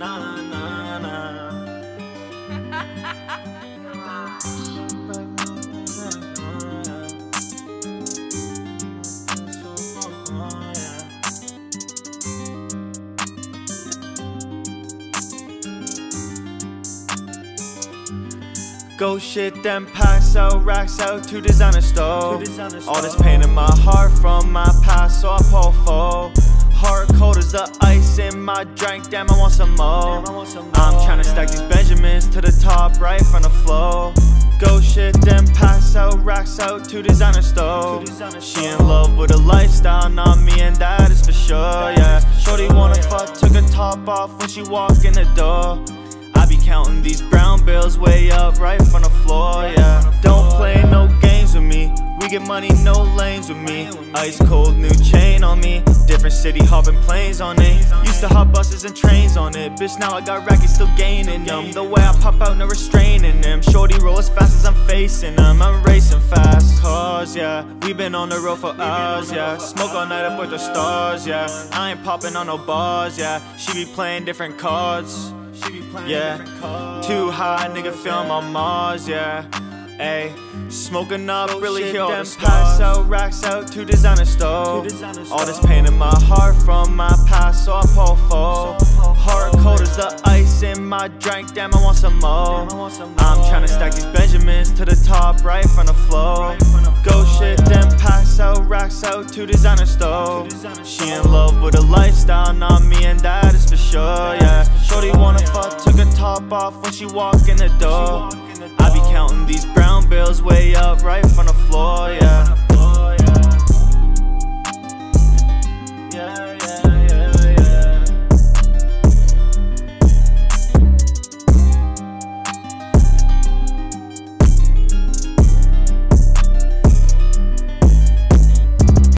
na na na. Go shit them packs out, racks out to designer store. All this pain in my heart from my past, so I pull full. Hard cold as the ice my drink, damn, I want some more. I'm tryna stack these Benjamins to the top, right from the floor. Go shit, then pass out, racks out to designer store. She in love with a lifestyle, not me, and that is for sure, yeah. Shorty wanna fuck, took her top off when she walk in the door. I be counting these brown bills way up right from the floor, yeah. Don't play no games with me. We get money, no lanes with me. Ice cold new chain on me. Different city, hopping planes on it. Used to hop buses and trains on it. Bitch, now I got rackets, still gaining them. The way I pop out, no restraining them. Shorty roll as fast as I'm facing them. I'm racing fast, cause yeah. We been on the road for hours, yeah. Smoke all night up with the stars, yeah. I ain't popping on no bars, yeah. She be playing different cards. Yeah, too high, nigga, film on Mars, yeah. Ayy, smoking up, really hear all the pass out, racks out to designer store. All this pain in my heart from my past, so I pull full. Heart cold as the ice in my drink, damn, I want some more. I'm trying to stack these Benjamins to the top, right from the floor. Go shit, then pass out, racks out to designer store. She in love with a lifestyle, not me, and that is for sure, yeah. Shorty wanna fuck, took her top off when she walk in the door. I be counting these brown bills way up right from the floor.